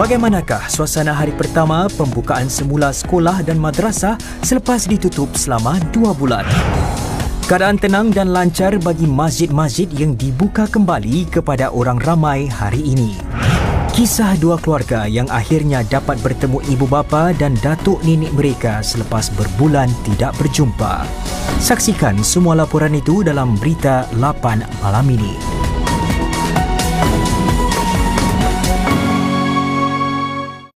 Bagaimanakah suasana hari pertama pembukaan semula sekolah dan madrasah selepas ditutup selama dua bulan? Keadaan tenang dan lancar bagi masjid-masjid yang dibuka kembali kepada orang ramai hari ini. Kisah dua keluarga yang akhirnya dapat bertemu ibu bapa dan datuk nenek mereka selepas berbulan tidak berjumpa. Saksikan semua laporan itu dalam berita 8 malam ini.